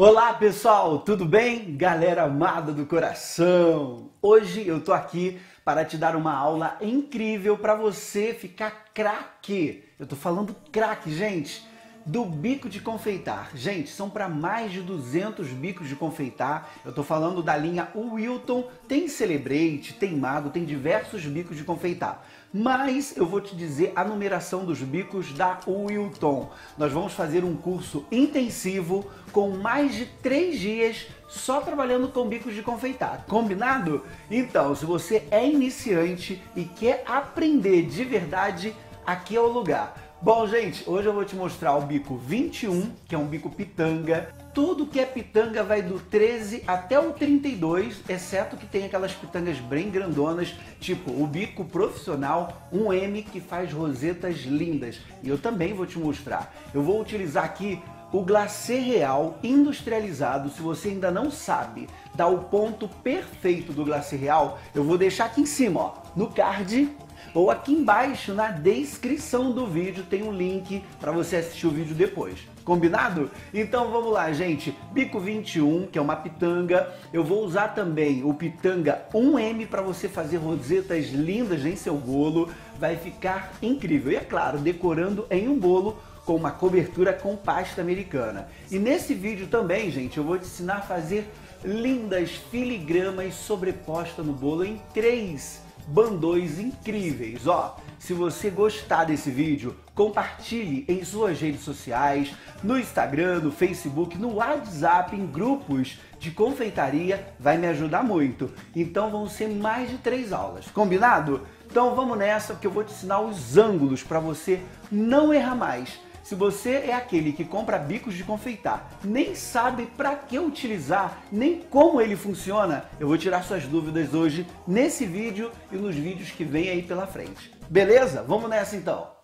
Olá pessoal, tudo bem? Galera amada do coração! Hoje eu tô aqui para te dar uma aula incrível para você ficar craque. Eu tô falando craque, gente do bico de confeitar. Gente, são para mais de 200 bicos de confeitar. Eu tô falando da linha Wilton, tem Celebrate, tem Mago, tem diversos bicos de confeitar. Mas eu vou te dizer a numeração dos bicos da Wilton. Nós vamos fazer um curso intensivo com mais de três dias só trabalhando com bicos de confeitar. Combinado? Então, se você é iniciante e quer aprender de verdade, aqui é o lugar. Bom, gente, hoje eu vou te mostrar o bico 21, que é um bico pitanga. Tudo que é pitanga vai do 13 até o 32, exceto que tem aquelas pitangas bem grandonas, tipo o bico profissional 1M, que faz rosetas lindas. E eu também vou te mostrar. Eu vou utilizar aqui o glacê real industrializado, se você ainda não sabe dar o ponto perfeito do glacê real, eu vou deixar aqui em cima, ó, no card ou aqui embaixo na descrição do vídeo tem um link para você assistir o vídeo depois. Combinado? Então vamos lá, gente. Bico 21, que é uma pitanga. Eu vou usar também o pitanga 1M para você fazer rosetas lindas em seu bolo. Vai ficar incrível. E é claro, decorando em um bolo com uma cobertura com pasta americana. E nesse vídeo também, gente, eu vou te ensinar a fazer lindas filigramas sobrepostas no bolo em três bandões incríveis. Ó, se você gostar desse vídeo, compartilhe em suas redes sociais, no Instagram, no Facebook, no WhatsApp, em grupos de confeitaria, vai me ajudar muito. Então vão ser mais de três aulas, combinado? Então vamos nessa que eu vou te ensinar os ângulos para você não errar mais. Se você é aquele que compra bicos de confeitar, nem sabe para que utilizar, nem como ele funciona, eu vou tirar suas dúvidas hoje nesse vídeo e nos vídeos que vem aí pela frente. Beleza? Vamos nessa então!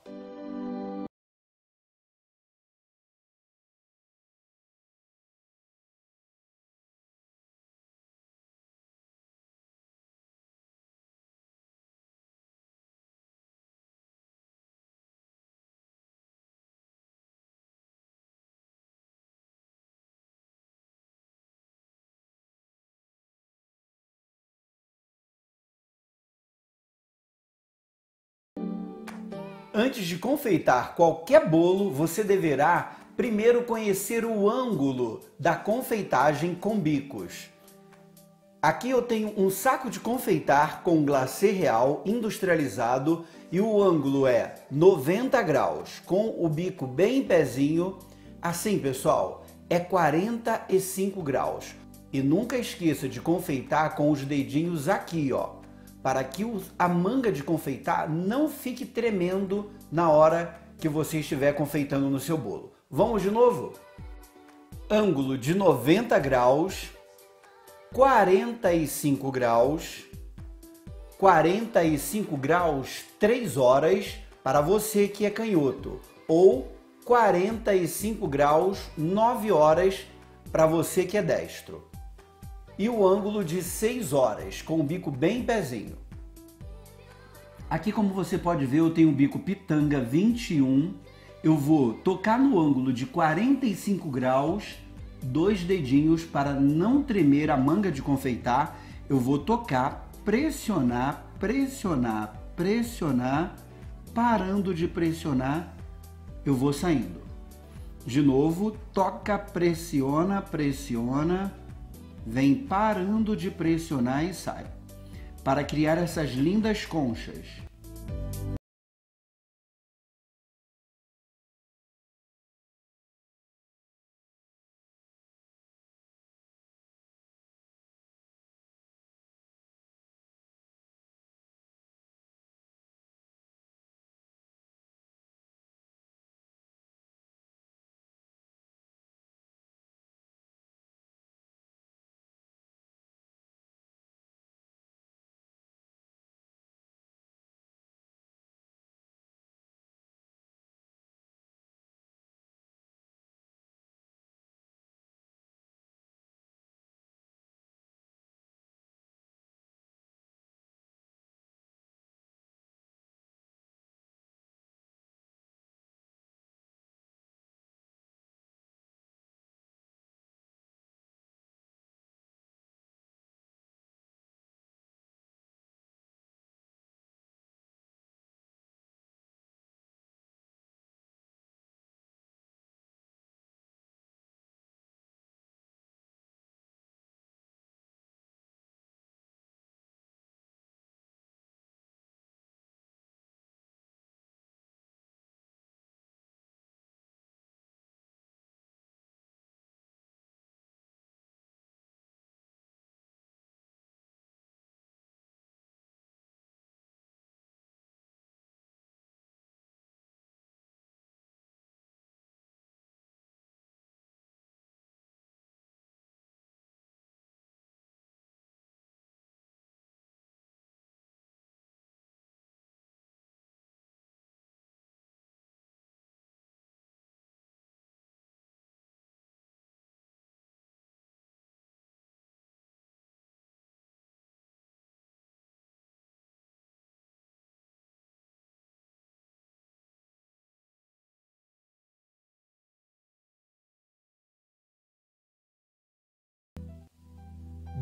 Antes de confeitar qualquer bolo, você deverá primeiro conhecer o ângulo da confeitagem com bicos. Aqui eu tenho um saco de confeitar com glacê real industrializado e o ângulo é 90 graus, com o bico bem em pezinho. Assim, pessoal, é 45 graus. E nunca esqueça de confeitar com os dedinhos aqui, ó, para que a manga de confeitar não fique tremendo na hora que você estiver confeitando no seu bolo. Vamos de novo? Ângulo de 90 graus, 45 graus, 45 graus 3 horas para você que é canhoto, ou 45 graus 9 horas para você que é destro e o ângulo de 6 horas, com o bico bem pezinho. Aqui, como você pode ver, eu tenho o bico pitanga 21. Eu vou tocar no ângulo de 45 graus, dois dedinhos para não tremer a manga de confeitar. Eu vou tocar, pressionar, pressionar, pressionar, parando de pressionar, eu vou saindo. De novo, toca, pressiona, pressiona, vem parando de pressionar e sai, para criar essas lindas conchas.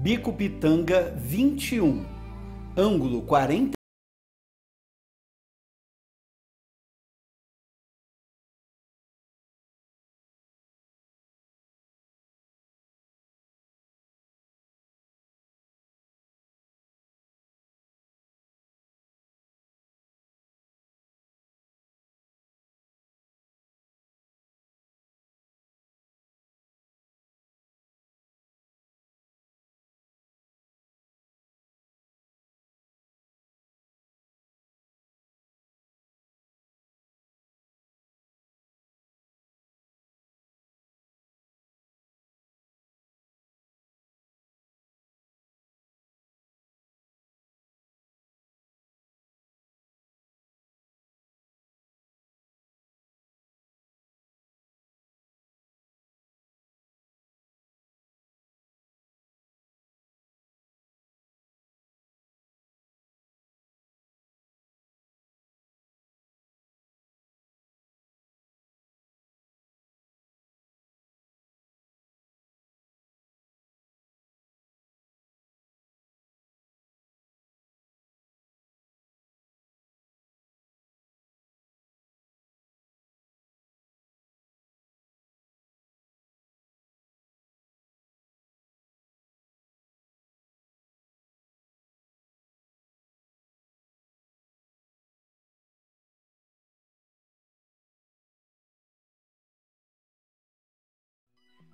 Bico pitanga 21, ângulo 40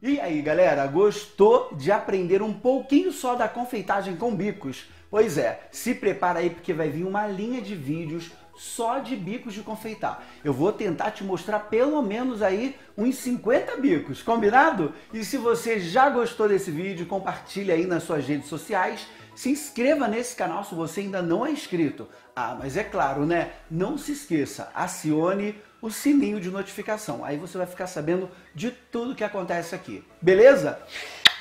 E aí, galera, gostou de aprender um pouquinho só da confeitagem com bicos? Pois é, se prepara aí porque vai vir uma linha de vídeos só de bicos de confeitar. Eu vou tentar te mostrar pelo menos aí uns 50 bicos, combinado? E se você já gostou desse vídeo, compartilha aí nas suas redes sociais, se inscreva nesse canal se você ainda não é inscrito. Ah, mas é claro, né? Não se esqueça, acione o sininho de notificação. Aí você vai ficar sabendo de tudo que acontece aqui. Beleza?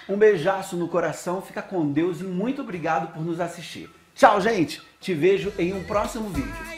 Um beijaço no coração, fica com Deus e muito obrigado por nos assistir. Tchau, gente! Te vejo em um próximo vídeo.